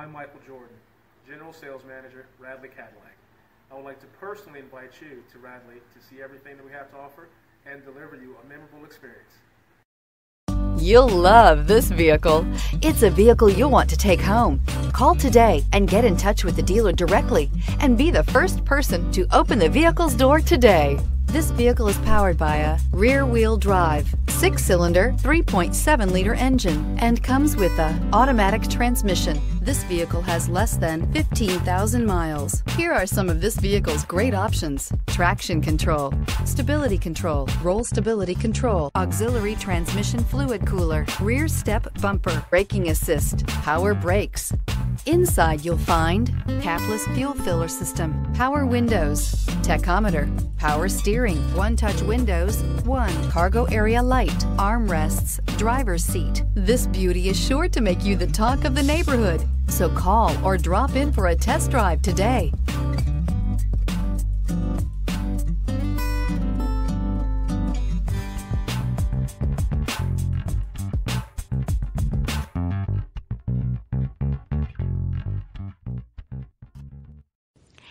I'm Michael Jordan, General Sales Manager, Radley Cadillac. I would like to personally invite you to Radley to see everything that we have to offer and deliver you a memorable experience. You'll love this vehicle. It's a vehicle you'll want to take home. Call today and get in touch with the dealer directly and be the first person to open the vehicle's door today. This vehicle is powered by a rear-wheel drive, six-cylinder, 3.7-liter engine and comes with a automatic transmission. This vehicle has less than 15,000 miles. Here are some of this vehicle's great options. Traction control, stability control, roll stability control, auxiliary transmission fluid cooler, rear step bumper, braking assist, power brakes, Inside you'll find capless fuel filler system, power windows, tachometer, power steering, one-touch windows, one cargo area light, armrests, driver's seat. This beauty is sure to make you the talk of the neighborhood. So call or drop in for a test drive today.